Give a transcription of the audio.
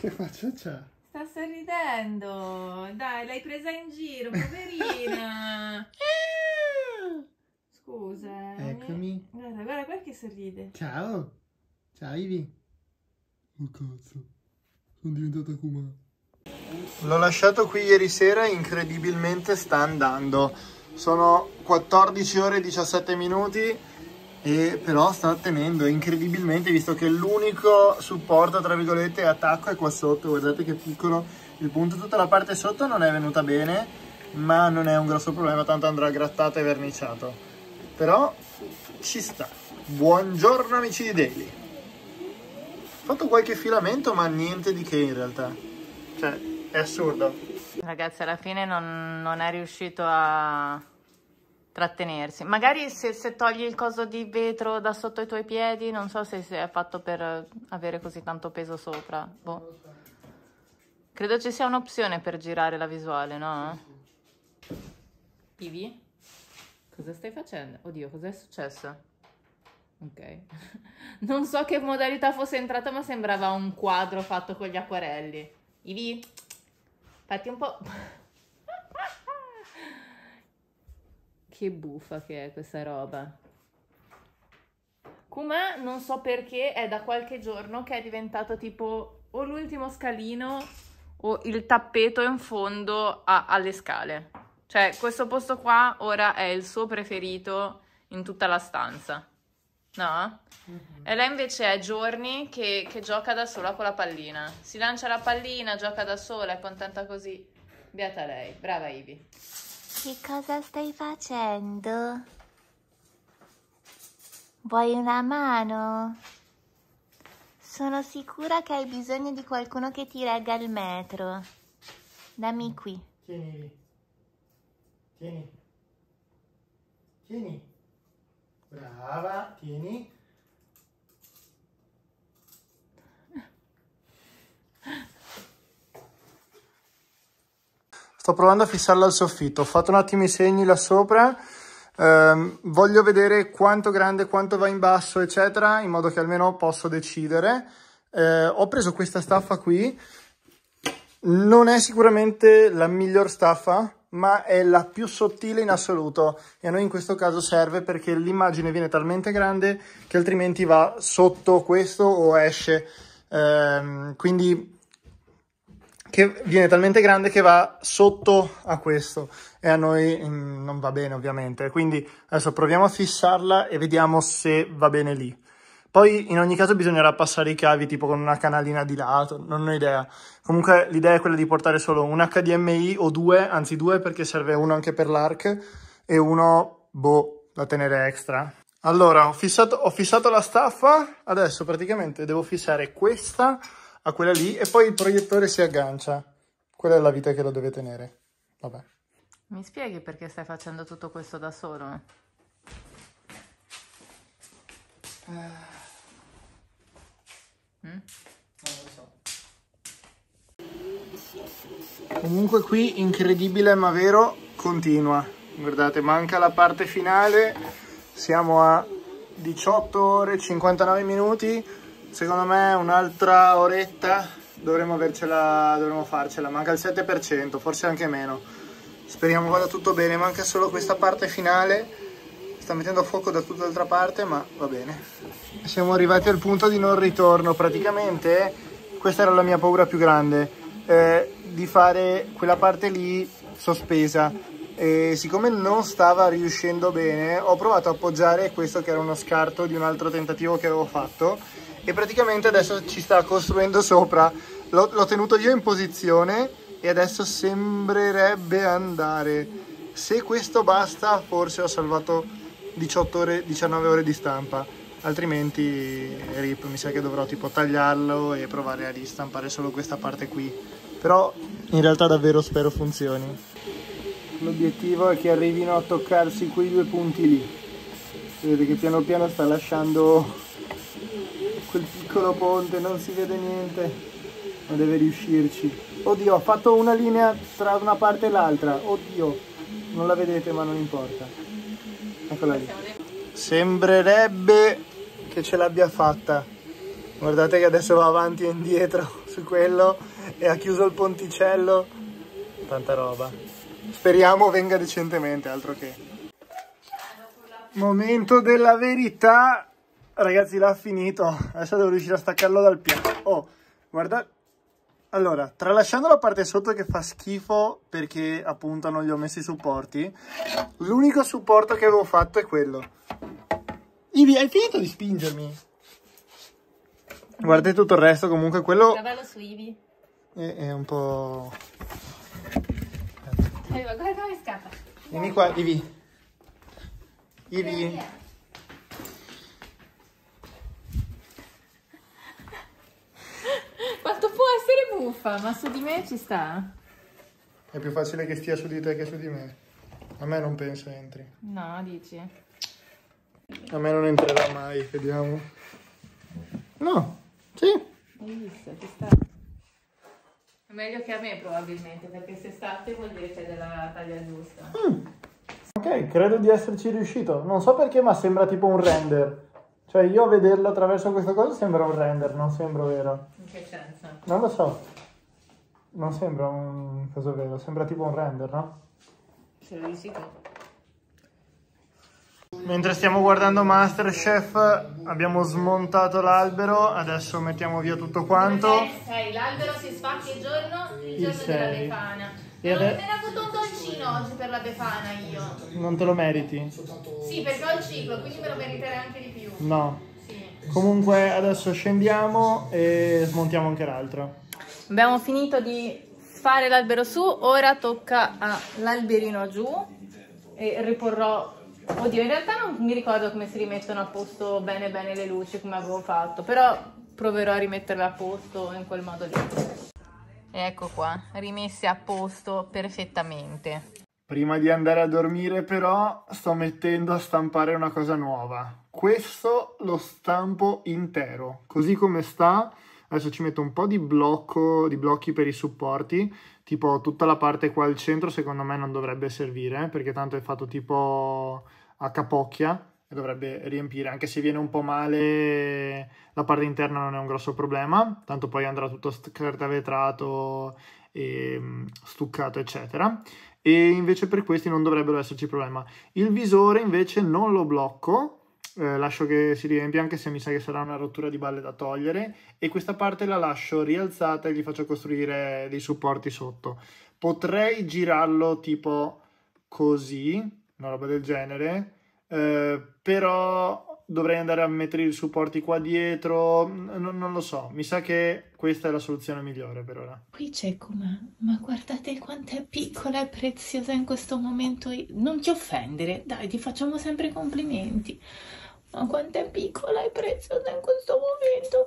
Che faccia c'ha? Sta sorridendo. Dai, l'hai presa in giro, poverina. Scusa. eh. Eccomi. Guarda, guarda, guarda che sorride. Ciao. Ciao Ivi. Oh cazzo. Sono diventata Kuma. L'ho lasciato qui ieri sera e incredibilmente sta andando. Sono 14 ore e 17 minuti e però sta tenendo incredibilmente visto che l'unico supporto tra virgolette attacco è qua sotto. Guardate che piccolo il punto. Tutta la parte sotto non è venuta bene ma non è un grosso problema, tanto andrà grattato e verniciato. Però ci sta. Buongiorno amici di Daily. Ho fatto qualche filamento ma niente di che in realtà. Cioè, è assurdo. Ragazzi, alla fine non, non è riuscito a trattenersi. Magari se, se togli il coso di vetro da sotto i tuoi piedi, non so se, se è fatto per avere così tanto peso sopra. Boh. Credo ci sia un'opzione per girare la visuale, no? Ivi? Cosa stai facendo? Oddio, cos'è successo? Ok. Non so che modalità fosse entrata, ma sembrava un quadro fatto con gli acquarelli. Ivi? Fatti un po'... che buffa che è questa roba. Kuma non so perché è da qualche giorno che è diventato tipo o l'ultimo scalino o il tappeto in fondo a- alle scale. Cioè, questo posto qua ora è il suo preferito in tutta la stanza. No? E lei invece è giorni che, che gioca da sola con la pallina. Si lancia la pallina, gioca da sola, è contenta così. Beata lei. Brava Ivi. Che cosa stai facendo? Vuoi una mano? Sono sicura che hai bisogno di qualcuno che ti regga il metro. Dammi qui. Tieni. Tieni. Tieni. Brava, tieni. Sto provando a fissarlo al soffitto. Ho fatto un attimo i segni là sopra. Ehm, voglio vedere quanto grande, quanto va in basso, eccetera, in modo che almeno posso decidere. Eh, ho preso questa staffa qui. Non è sicuramente la miglior staffa, ma è la più sottile in assoluto e a noi in questo caso serve perché l'immagine viene talmente grande che altrimenti va sotto questo o esce. Ehm, quindi che viene talmente grande che va sotto a questo e a noi mm, non va bene ovviamente. Quindi adesso proviamo a fissarla e vediamo se va bene lì. Poi in ogni caso bisognerà passare i cavi tipo con una canalina di lato, non ho idea. Comunque l'idea è quella di portare solo un HDMI o due, anzi due perché serve uno anche per l'ARC e uno, boh, da tenere extra. Allora, ho fissato, ho fissato la staffa, adesso praticamente devo fissare questa a quella lì e poi il proiettore si aggancia. Quella è la vita che lo deve tenere. Vabbè. Mi spieghi perché stai facendo tutto questo da solo? Comunque qui incredibile ma vero continua. Guardate, manca la parte finale. Siamo a 18 ore e 59 minuti. Secondo me un'altra oretta dovremmo avercela, dovremmo farcela. Manca il 7%, forse anche meno. Speriamo vada tutto bene. Manca solo questa parte finale. Sta mettendo fuoco da tutta l'altra parte, ma va bene. Siamo arrivati al punto di non ritorno. Praticamente questa era la mia paura più grande eh, di fare quella parte lì sospesa e siccome non stava riuscendo bene ho provato a appoggiare questo che era uno scarto di un altro tentativo che avevo fatto e praticamente adesso ci sta costruendo sopra. L'ho, tenuto io in posizione e adesso sembrerebbe andare. Se questo basta forse ho salvato 18 ore 19 ore di stampa. Altrimenti rip mi sa che dovrò tipo tagliarlo e provare a ristampare solo questa parte qui. Però in realtà davvero spero funzioni. L'obiettivo è che arrivino a toccarsi quei due punti lì. Vedete che piano piano sta lasciando piccolo ponte non si vede niente ma deve riuscirci oddio ho fatto una linea tra una parte e l'altra oddio non la vedete ma non importa eccola lì sembrerebbe che ce l'abbia fatta guardate che adesso va avanti e indietro su quello e ha chiuso il ponticello. Tanta roba. Speriamo venga decentemente, altro che. Momento della verità. Ragazzi, l'ha finito. Adesso devo riuscire a staccarlo dal piano. Oh, guarda. Allora, tralasciando la parte sotto che fa schifo perché appunto non gli ho messo i supporti, l'unico supporto che avevo fatto è quello. Ivi, hai finito di spingermi? Guardate tutto il resto, comunque quello Guardalo su Ivi. è, è un po'... Guarda come scappa. Vieni qua, Ivi. Ivi. Buffa, ma su di me ci sta. È più facile che stia su di te che su di me. A me non penso entri. No, dici. A me non entrerà mai, vediamo. No, sì. Hai visto, ci sta. Meglio che a me probabilmente, perché se state vuol dire che è della taglia giusta. Ok, credo di esserci riuscito. Non so perché, ma sembra tipo un render. Cioè, io a vederlo attraverso questa cosa sembra un render, non sembra vero. In che senso? Non lo so. Non sembra un caso vero, sembra tipo un render, no? Ce lo dici tu. Mentre stiamo guardando Masterchef abbiamo smontato l'albero, adesso mettiamo via tutto quanto. L'albero si spacca il giorno, il, Il giorno della sei. Befana. E Non ho ade- appena avuto un dolcino oggi per la Befana io. Non te lo meriti? Sì, perché ho il ciclo, quindi me lo meriterei anche di più. No. Sì. Comunque adesso scendiamo e smontiamo anche l'altro. Abbiamo finito di fare l'albero su, ora tocca all'alberino giù e riporrò... Oddio, in realtà non mi ricordo come si rimettono a posto bene bene le luci come avevo fatto, però proverò a rimetterle a posto in quel modo lì. Ecco qua, rimesse a posto perfettamente. Prima di andare a dormire però sto mettendo a stampare una cosa nuova. Questo lo stampo intero, così come sta. Adesso ci metto un po' di blocco, di blocchi per i supporti, tipo tutta la parte qua al centro secondo me non dovrebbe servire, perché tanto è fatto tipo a capocchia e dovrebbe riempire, anche se viene un po' male la parte interna non è un grosso problema, tanto poi andrà tutto cartavetrato e mm, stuccato eccetera e invece per questi non dovrebbero esserci problema. Il visore invece non lo blocco, eh, lascio che si riempia anche se mi sa che sarà una rottura di balle da togliere e questa parte la lascio rialzata e gli faccio costruire dei supporti sotto. Potrei girarlo tipo così, una roba del genere, eh, però dovrei andare a mettere i supporti qua dietro, n- non lo so, mi sa che questa è la soluzione migliore per ora. Qui c'è come, ma guardate quanto è piccola e preziosa in questo momento. Non ti offendere, dai, ti facciamo sempre complimenti. Ma quanto è piccola e preziosa in questo momento